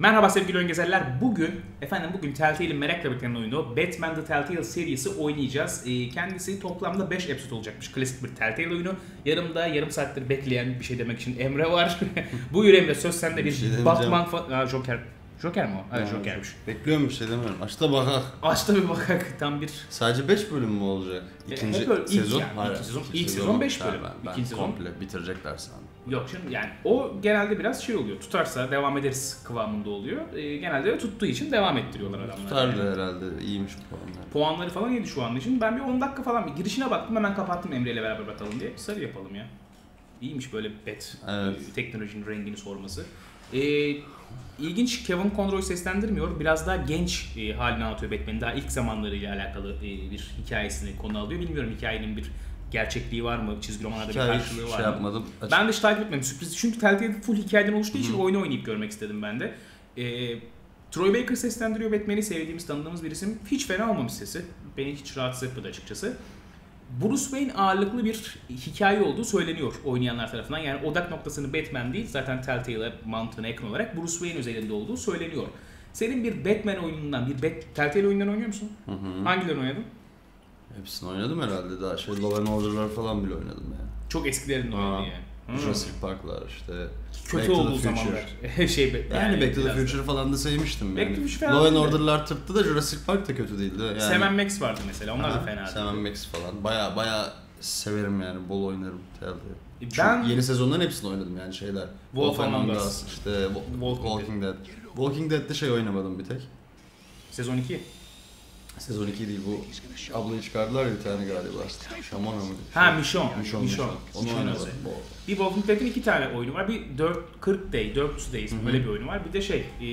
Merhaba sevgili oyun gezerler. Bugün, efendim bugün Telltale'in merakla beklenen oyunu Batman The Telltale serisi oynayacağız. Ee, kendisi toplamda 5 episode olacakmış. Klasik bir Telltale oyunu. Yanımda yarım saattir bekleyen bir şey demek için Emre var. Buyur Emre söz sende bir, Bir şey. Batman Aa, Joker. Joker mi o? Evet Ha, Joker'miş. Bekliyorum bir şey demiyorum. Aç da bakak. Açta bir bakak tam bir Sadece 5 bölüm mü olacak? E, İkinci hep öyle, ilk sezon? yani, Hayır, ilk sezon- ilk sezon sezonu- beş Ha, bölüm. Ben, ben İkinci sezon- komple bitirecekler sandım. Yok şimdi yani o genelde biraz şey oluyor. Tutarsa devam ederiz kıvamında oluyor. Ee, genelde de tuttuğu için devam ettiriyorlar adamlar. Yani. Tutardı herhalde. iyiymiş puanlar. Puanları falan iyiydi şu an için. Ben bir 10 dakika falan bir girişine baktım hemen kapattım Emre ile beraber bakalım diye. Sarı yapalım ya. İyiymiş böyle bet. Evet. e, Teknolojinin rengini sorması. Ee, ilginç Kevin Conroy seslendirmiyor. Biraz daha genç e, halini anlatıyor Batman'in. Daha ilk zamanlarıyla alakalı e, bir hikayesini konu alıyor. Bilmiyorum hikayenin bir gerçekliği var mı? Çizgi romanlarda bir Hikaye karşılığı hiç var şey mı? yapmadım. Açık. Ben de hiç takip etmedim. Sürpriz. Çünkü Telltale full hikayeden oluştuğu için oyunu oynayıp görmek istedim ben de. Ee, Troy Baker seslendiriyor Batman'i. Sevdiğimiz, tanıdığımız bir isim. Hiç fena olmamış sesi. Beni hiç rahatsız etmedi açıkçası. Bruce Wayne ağırlıklı bir hikaye olduğu söyleniyor oynayanlar tarafından. Yani odak noktasını Batman değil, zaten Telltale'e mantığına yakın olarak Bruce Wayne özelinde olduğu söyleniyor. Senin bir Batman oyunundan, bir Bat Telltale oyundan oynuyor musun? Hı hı. Hangilerini oynadın? Hepsini oynadım herhalde. Daha şey Law and Order'lar falan bile oynadım yani. Çok eskilerinde Aa, oynadın yani. Hmm. Jurassic Park'lar işte. Kötü Back olduğu zamanlar. şey, be- Yani, Back to the da- Future falan da sevmiştim Back yani. fena Law and. Order'lar tırttı da Jurassic Park da kötü değildi. Yani, Sam Max vardı mesela. Onlar da Aha, fena. Sam Max falan. Baya baya severim yani. Bol oynarım Telltale. Ben Şu yeni sezonların hepsini oynadım yani şeyler. Wolf Among Us. işte Walking Walking, Dead. Walking Dead'de şey oynamadım bir tek. sezon 2. Sezon 2 değil bu ablayı çıkardılar ya bir tane galiba. Şamona mı? Ha. Mission, Mission. Mission. Onu Bir Walking Dead'in iki tane oyunu var. Bir 440 Day, 400 Days Hı hı. böyle bir oyunu var. Bir de şey, e,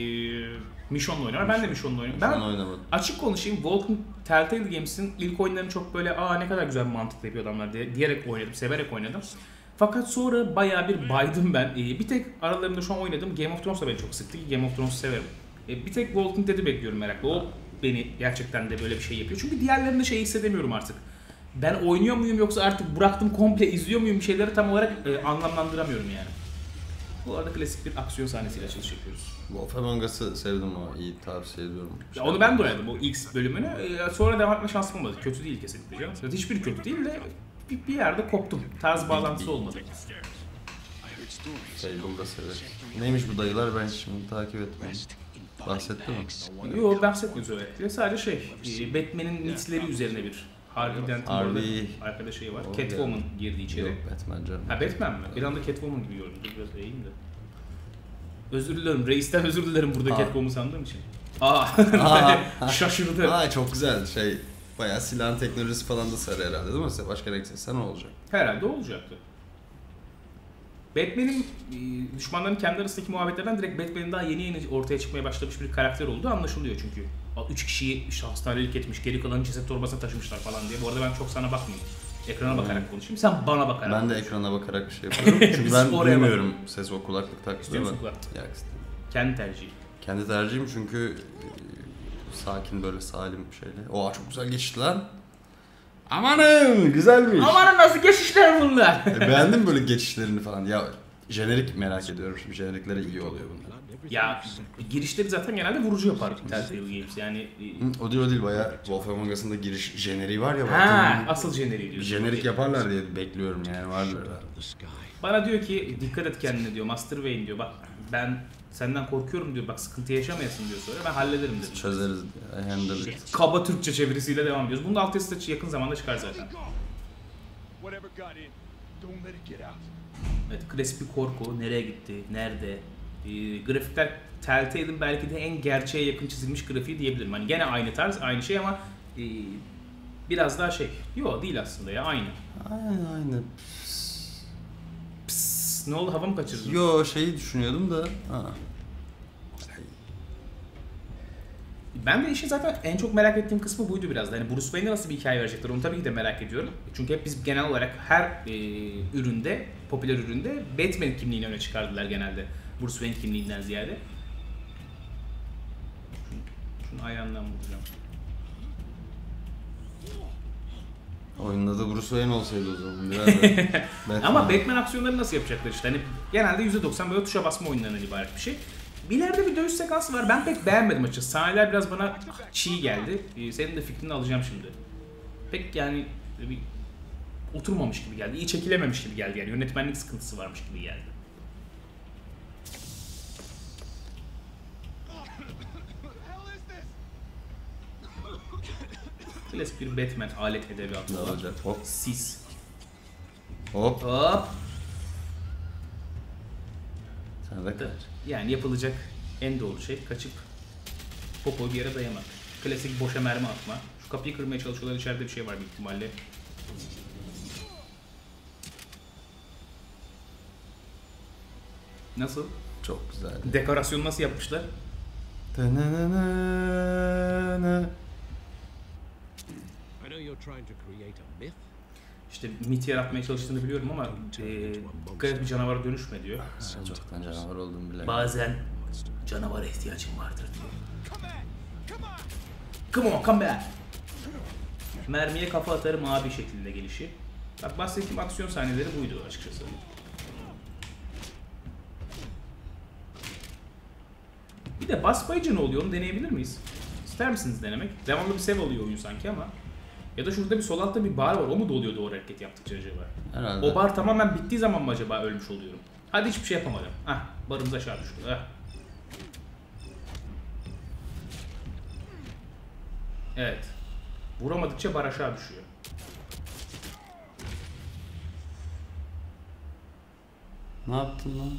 Mission'la oyunu var. Ben de Mission'la oynuyorum. Ben oynamadım. açık konuşayım. Walking Telltale Games'in ilk oyunlarını çok böyle aa ne kadar güzel bir mantıklı yapıyor adamlar diye diyerek oynadım, severek oynadım. Fakat sonra bayağı bir baydım ben. E, bir tek aralarında şu an oynadığım Game of Thrones da beni çok sıktı ki Game of Thrones'u severim. E, bir tek Walking Dead'i bekliyorum merakla. O beni gerçekten de böyle bir şey yapıyor. Çünkü diğerlerinde şey hissedemiyorum artık. Ben oynuyor muyum yoksa artık bıraktım komple izliyor muyum bir şeyleri tam olarak e, anlamlandıramıyorum yani. Bu arada klasik bir aksiyon sahnesiyle açılış yapıyoruz. Wolf Among Us'ı sevdim ama iyi tavsiye ediyorum. Ya onu ben de oynadım o ilk bölümünü. Ee, Sonra devam etme şansım olmadı. Kötü değil kesinlikle canım. Zaten Hiçbir kötü değil de bir, bir yerde koptum. Tarz bağlantısı olmadı. Fable'da severim. Neymiş bu dayılar ben şimdi takip etmedim. Bahsetti mi? Yo bahsetmiyoruz öyle. Sadece şey, e, Batman'in mitleri üzerine bir Harvey Dent'in orada arkada şeyi var. O Catwoman girdi içeri. Yok Batman canım. Ha Batman mi? Bir anda Catwoman gibi gördüm. Dur biraz eğeyim de. Özür dilerim. Reisten özür dilerim burada Aa. Catwoman sandığım için. Aa, Aa. şaşırdı. Aa çok güzel şey. Bayağı silahın teknolojisi falan da sarı herhalde değil mi? Başka renk sen olacak? Herhalde olacaktı. Batman'in e, düşmanların kendi arasındaki muhabbetlerden direkt Batman'in daha yeni yeni ortaya çıkmaya başlamış bir karakter olduğu anlaşılıyor çünkü. Üç kişiyi işte hastanelik etmiş, geri kalanı ceset torbasına taşımışlar falan diye. Bu arada ben çok sana bakmıyorum. Ekrana bakarak konuşayım. Sen bana bakarak Ben de ekrana bakarak bir şey yapıyorum. Çünkü ben duymuyorum ses o kulaklık taktı İstiyor musun mi? kulaklık? Ya, istedim. Kendi tercihi. Kendi tercihim çünkü e, sakin böyle salim bir şeyle. Oha çok güzel geçti lan. Amanın güzelmiş. Aman nasıl geçişler bunlar? E, beğendin mi böyle geçişlerini falan? Ya jenerik merak ediyorum şimdi jeneriklere iyi oluyor bunlar. ya girişleri zaten genelde vurucu yapar Telltale Games. Yani e, Hı, o değil o değil baya Wolf Among Us'ın da giriş jeneriği var ya. ha asıl jeneriği diyorsun. jenerik yaparlar diye bekliyorum yani varlar. Bana diyor ki dikkat et kendine diyor Master Wayne diyor bak ben senden korkuyorum diyor bak sıkıntı yaşamayasın diyor sonra ben hallederim dedim. Çözeriz. Handle it. Kaba Türkçe çevirisiyle devam ediyoruz. Bunun da altyazısı da yakın zamanda çıkar zaten. Whatever got in, don't let it get out. Evet klasik bir korku. Nereye gitti? Nerede? Ee, grafikler Telltale'in belki de en gerçeğe yakın çizilmiş grafiği diyebilirim. Hani gene aynı tarz, aynı şey ama e, biraz daha şey. Yok değil aslında ya aynı. Aynen aynen. Psst, ne oldu hava mı kaçırdın? Yo şeyi düşünüyordum da. Ha. Ben de işin zaten en çok merak ettiğim kısmı buydu biraz da. Hani Bruce Wayne'e nasıl bir hikaye verecekler onu tabii ki de merak ediyorum. Çünkü hep biz genel olarak her e, üründe, popüler üründe Batman kimliğini öne çıkardılar genelde. Bruce Wayne kimliğinden ziyade. Şunu, ayağından vuracağım. Oyunun adı Bruce Wayne olsaydı o zaman. Biraz da Batman. Ama Batman aksiyonları nasıl yapacaklar işte? Hani genelde %90 böyle tuşa basma oyunlarından ibaret bir şey. Bir bir dövüş sekansı var. Ben pek beğenmedim açıkçası. Sahneler biraz bana çiğ geldi. Ee, Senin de fikrini alacağım şimdi. Pek yani bir oturmamış gibi geldi. İyi çekilememiş gibi geldi yani. Yönetmenlik sıkıntısı varmış gibi geldi. Klasik bir Batman alet edebiyatı olacak? Hop Sis. hop. Hop. Kaç. Yani yapılacak en doğru şey kaçıp popoyu bir yere dayamak. Klasik boşa mermi atma. Şu kapıyı kırmaya çalışıyorlar içeride bir şey var büyük ihtimalle. Nasıl? Çok güzel. Dekorasyonu nasıl yapmışlar? I know you're trying to create a myth. İşte mit yaratmaya çalıştığını biliyorum ama e, bir canavara dönüşme diyor. Ha, Çoktan canavar oldum bile. Bazen canavara ihtiyacın vardır diyor. Come on! Come back. Mermiye kafa atarım abi şeklinde gelişi. Bak bahsettiğim aksiyon sahneleri buydu açıkçası. Bir de basmayınca ne oluyor onu deneyebilir miyiz? İster misiniz denemek? Devamlı bir sev alıyor oyun sanki ama. Ya da şurada bir sol altta bir bar var o mu doluyor doğru hareket yaptıkça acaba? Herhalde. O bar tamamen bittiği zaman mı acaba ölmüş oluyorum? Hadi hiçbir şey yapamadım. Hah barımız aşağı düştü. Hah. Evet. Vuramadıkça bar aşağı düşüyor. Ne yaptın lan?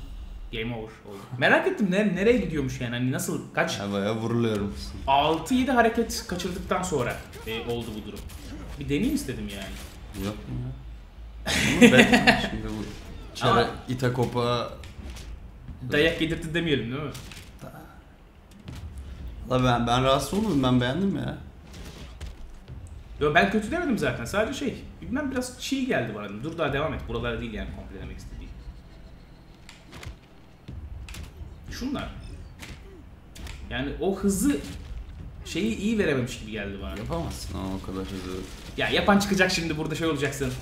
Game over oldu. Merak ettim ne, nereye gidiyormuş yani hani nasıl kaç Ya bayağı vuruluyorum. 6-7 hareket kaçırdıktan sonra e, oldu bu durum. Bir deneyeyim istedim yani. Yok mu ya? Şimdi bu. Çare Ama- ita kopa. Dayak yedirtti demeyelim değil mi? La ben, ben rahatsız olmadım ben beğendim ya. Yo, ben kötü demedim zaten. Sadece şey, bilmem biraz çiğ geldi bana. Dur daha devam et. Buralara değil yani komple demek istediğim. Şunlar. Yani o hızı şeyi iyi verememiş gibi geldi bana. Yapamazsın ama o kadar hızlı. Ya yapan çıkacak şimdi burada şey olacaksın.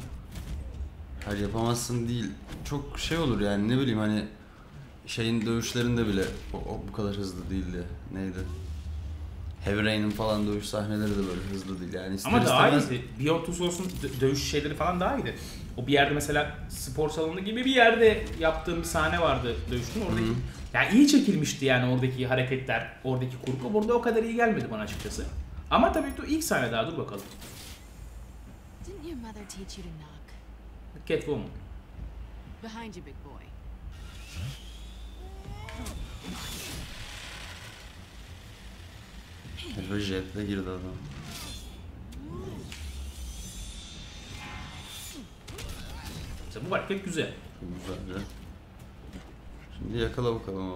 Hayır yapamazsın değil. Çok şey olur yani ne bileyim hani şeyin dövüşlerinde bile o, o bu kadar hızlı değildi. Neydi? Heavy Rain'in falan dövüş sahneleri de böyle hızlı değil yani. ister Ama daha istemez- iyiydi. Beyond Two Souls'un dö- dövüş şeyleri falan daha iyiydi. O bir yerde mesela spor salonu gibi bir yerde yaptığım bir sahne vardı dövüştün. Oradaki Hı. ya iyi çekilmişti yani oradaki hareketler, oradaki kurgu. Burada o kadar iyi gelmedi bana açıkçası. Ama tabii ki ilk sahne daha dur bakalım. Didn't your mother teach you to knock? Catwoman. Behind you, big boy. Herife jetle girdi adam. Mesela bu hareket güzel. Güzelce. Şimdi yakala bakalım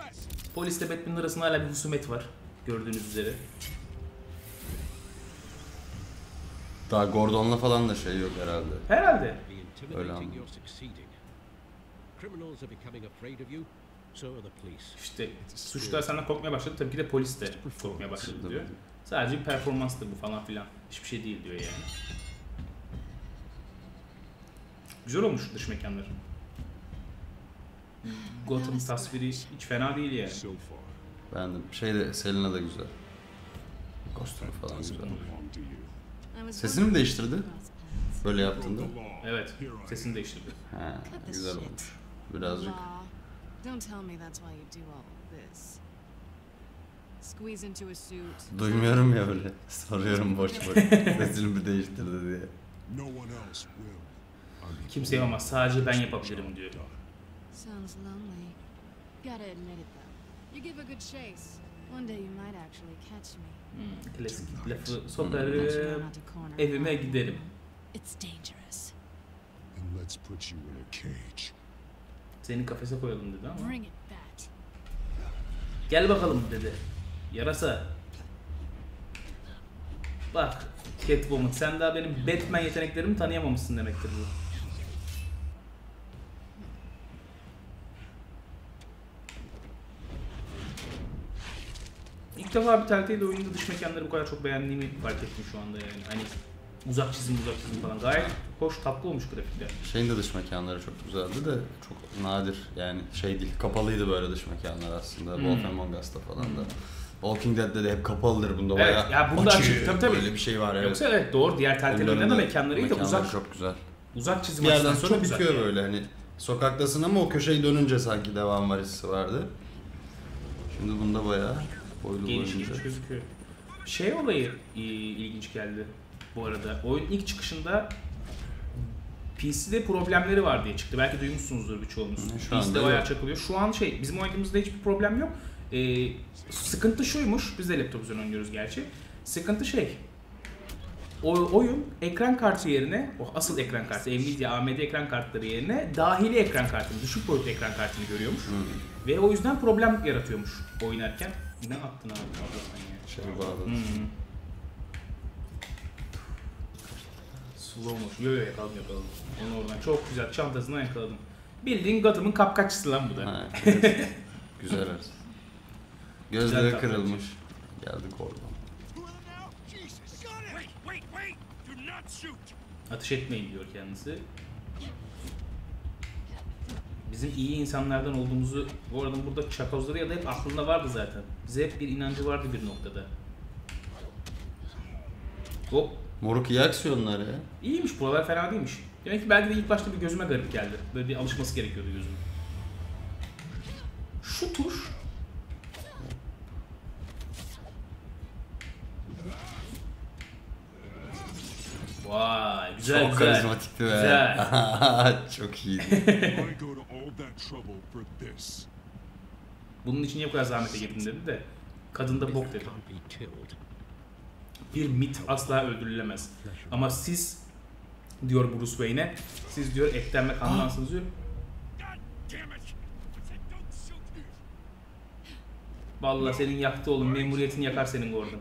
arrest! Polisle Batman'ın arasında hala bir husumet var. Gördüğünüz üzere. Daha Gordon'la falan da şey yok herhalde. Herhalde. İntimidating, anladım. you're succeeding. Criminals are becoming afraid of you, so are the police. İşte suçlular senden korkmaya başladı. Tabii ki de polis de korkmaya başladı diyor. Sadece bir performanstı bu falan filan. Hiçbir şey değil diyor yani. Güzel olmuş dış mekanlar. Gotham tasviri hiç fena değil yani. De şey de Selena da güzel. Kostümü falan güzel. Sesini mi değiştirdi? Böyle yaptığında. Evet, sesini değiştirdi. Ha, güzel olmuş. Birazcık. Duymuyorum ya böyle. Soruyorum boş boş. Sesini mi değiştirdi diye. Kimse yapamaz, sadece ben yapabilirim diyor. Sounds lonely. Gotta admit it though. You give a good chase. One day you might actually catch me. Hmm, klasik lafı sokarım, evime me. giderim. It's dangerous. And let's put you in a cage. Seni kafese koyalım dedi ama. Gel bakalım dedi. Yarasa. Bak Catwoman sen daha benim Batman yeteneklerimi tanıyamamışsın demektir bu. İlk defa bir Telltale oyununda dış mekanları bu kadar çok beğendiğimi fark ettim şu anda yani. Hani uzak çizim uzak çizim falan gayet hoş tatlı olmuş grafikler. Şeyin de dış mekanları çok güzeldi de çok nadir yani şey değil kapalıydı böyle dış mekanlar aslında Hmm. Wolf Among Us'ta falan da. Walking Dead'de de hep kapalıdır bunda Evet, bayağı ya bunda açık, tabii, tabii. Böyle bir şey var evet. Yoksa evet doğru diğer oyunlarında da mekanları iyi de uzak çok güzel. uzak çizim Bir yerden sonra bitiyor böyle hani sokaktasın ama o köşeyi dönünce sanki devam var hissi vardı. Şimdi bunda bayağı boylu Geniş boyunca. geniş gözüküyor. Şey olayı ilginç geldi bu arada. Oyun ilk çıkışında PC'de problemleri var diye çıktı. Belki duymuşsunuzdur birçoğunuz. Şu PC'de anda bayağı çakılıyor. Şu an şey bizim oynadığımızda hiçbir problem yok. E, sıkıntı şuymuş. Biz de laptop üzerinden oynuyoruz gerçi. Sıkıntı şey. O, oyun ekran kartı yerine, o asıl ekran kartı, Nvidia, AMD ekran kartları yerine dahili ekran kartını, düşük boyutlu ekran kartını görüyormuş. Ve o yüzden problem yaratıyormuş oynarken. Ne attın abi? Allah'tan ya. Şey bağlı. Hmm. Slow motion. Yo yo yakaladım yakaladım. Onu oradan çok güzel çantasından yakaladım. Bildiğin Gotham'ın kapkaççısı lan bu da. Ha, evet. Güzel arası. Gözleri Güzel kırılmış. Geldik oradan. Ateş etmeyin diyor kendisi. Bizim iyi insanlardan olduğumuzu bu arada burada çakozları ya da hep aklında vardı zaten. Bize hep bir inancı vardı bir noktada. Hop. Moruk iyi aksiyonlar ya. İyiymiş buralar fena değilmiş. Demek ki belki de ilk başta bir gözüme garip geldi. Böyle bir alışması gerekiyordu gözüm. Şu tuş Vay güzel Çok güzel. karizmatikti be. Güzel. Çok iyiydi. Bunun için niye bu kadar zahmete girdin dedi de kadın da bok dedi. Bir mit asla öldürülemez. Ama siz diyor Bruce Wayne'e siz diyor etten ve kandansınız diyor. Vallahi senin yaktı oğlum memuriyetini yakar senin Gordon.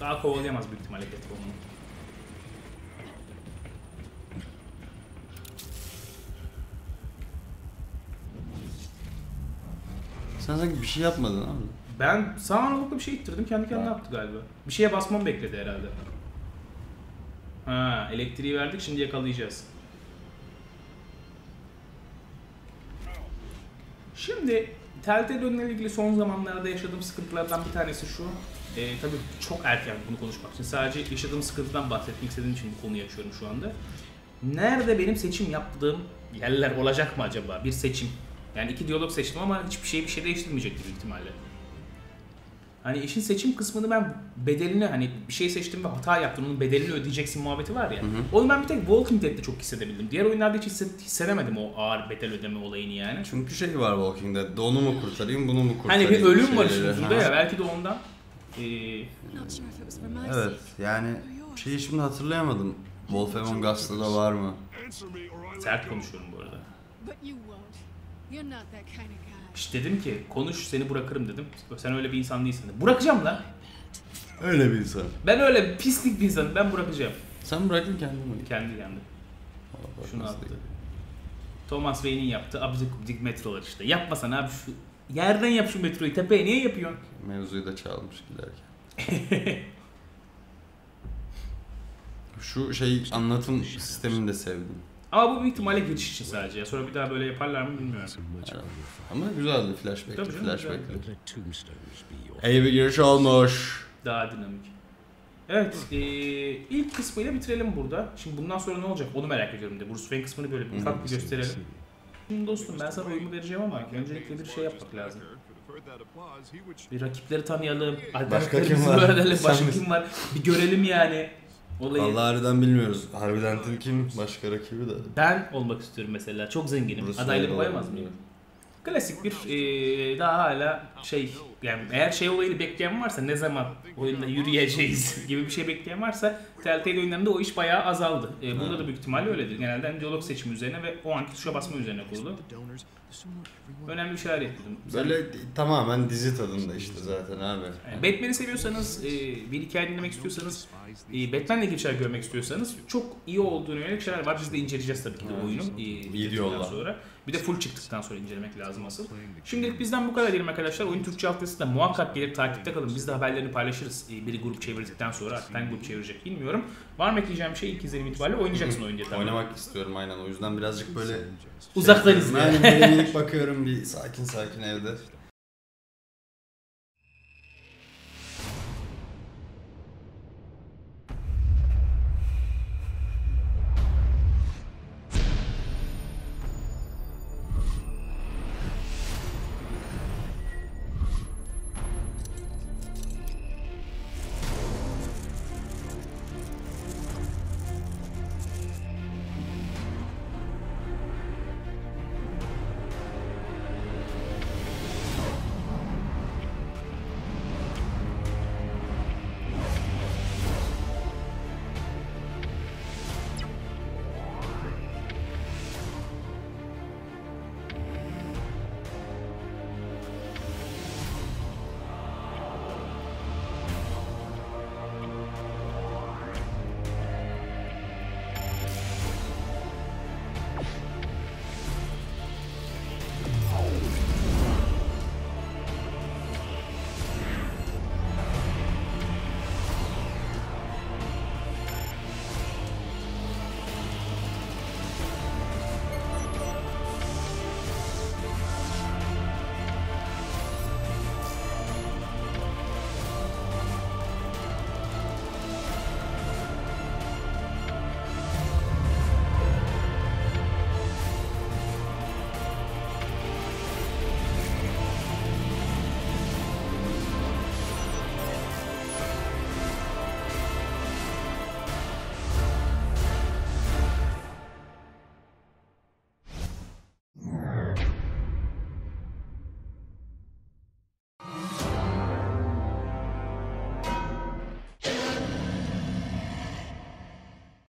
Daha kovalayamaz büyük ihtimalle Catwoman'ı. Sen sanki bir şey yapmadın abi. Ben sağ analogla bir şey ittirdim kendi kendine yaptı galiba. Bir şeye basmamı bekledi herhalde. Ha elektriği verdik şimdi yakalayacağız. Şimdi Telltale oyunlarıyla ilgili son zamanlarda yaşadığım sıkıntılardan bir tanesi şu. Ee, tabii çok erken bunu konuşmak için. Sadece yaşadığım sıkıntıdan bahsetmek istediğim için bu konuyu açıyorum şu anda. Nerede benim seçim yaptığım yerler olacak mı acaba? Bir seçim. Yani iki diyalog seçtim ama hiçbir şey bir şey değiştirmeyecektir büyük ihtimalle. Hani işin seçim kısmını ben bedelini hani bir şey seçtim ve hata yaptın onun bedelini ödeyeceksin muhabbeti var ya. Onu ben bir tek Walking Dead'de çok hissedebildim. Diğer oyunlarda hiç hissedemedim o ağır bedel ödeme olayını yani. Çünkü şey var Walking Dead'de onu mu kurtarayım bunu mu kurtarayım? Hani bir ölüm var işin ucunda ya belki de ondan. Ee, Evet yani şeyi şimdi hatırlayamadım. Wolf Among Us'ta da var mı? Sert konuşuyorum bu arada. İşte dedim ki konuş seni bırakırım dedim. Sen öyle bir insan değilsin. dedim. Bırakacağım lan. Öyle bir insan. Ben öyle pislik bir insanım. Ben bırakacağım. Sen bırakın kendini mi? Kendi kendi. Valla Şunu attı. Thomas Wayne'in yaptığı abidik gubidik metrolar işte. Yapmasana abi şu yerden yap şu metroyu. Tepeye niye yapıyorsun? Mevzuyu da çalmış giderken. Şu şey anlatım sistemini de sevdim. Ama bu büyük ihtimalle giriş için sadece. Sonra bir daha böyle yaparlar mı bilmiyorum. Ama güzeldi flashback. Tabii canım, Flashback. İyi bir giriş olmuş. Daha dinamik. Evet, eee, ilk kısmıyla bitirelim burada. Şimdi bundan sonra ne olacak onu merak ediyorum de. Bruce Wayne kısmını böyle bir ufak bir gösterelim. Şimdi dostum ben sana oyumu vereceğim ama öncelikle bir şey yapmak lazım. Bir rakipleri tanıyalım. alternatifleri kim var? öğrenelim. Başka kim var? Bir görelim yani. Olayı. Vallahi harbiden bilmiyoruz. Harbiden kim? Başka rakibi de. Ben olmak istiyorum mesela. Çok zenginim. Wayne koyamaz mıyım? Klasik bir eee, daha hala şey yani eğer şey olayını bekleyen varsa ne zaman oyunda yürüyeceğiz gibi bir şey bekleyen varsa Telltale oyunlarında o iş bayağı azaldı. Eee, burada da büyük ihtimalle öyledir. Genelde diyalog seçimi üzerine ve o anki tuşa basma üzerine kurulu. Önemli bir şeyler yapıyordum. Böyle tamamen dizi tadında işte zaten abi. Yani Batman'i seviyorsanız, eee, bir hikaye dinlemek istiyorsanız, eee, Batman'le ilgili şeyler görmek istiyorsanız çok iyi olduğunu yönelik şeyler var. Biz de inceleyeceğiz tabii ki de oyunu. bitirdikten yolla. sonra. Bir de full çıktıktan sonra incelemek lazım asıl. Şimdilik bizden bu kadar diyelim arkadaşlar. Oyun Türkçe alt yazı da muhakkak gelir takipte kalın. Biz de haberlerini paylaşırız. Ee, Biri grup çevirdikten sonra artık hangi grup çevirecek bilmiyorum. Var mı ekleyeceğim bir şey ilk izlenim itibariyle oynayacaksın oyun diye ediyorum. Oynamak istiyorum aynen o yüzden birazcık böyle Uzaktan şey izle. Yani böyle minik bakıyorum bir sakin sakin evde.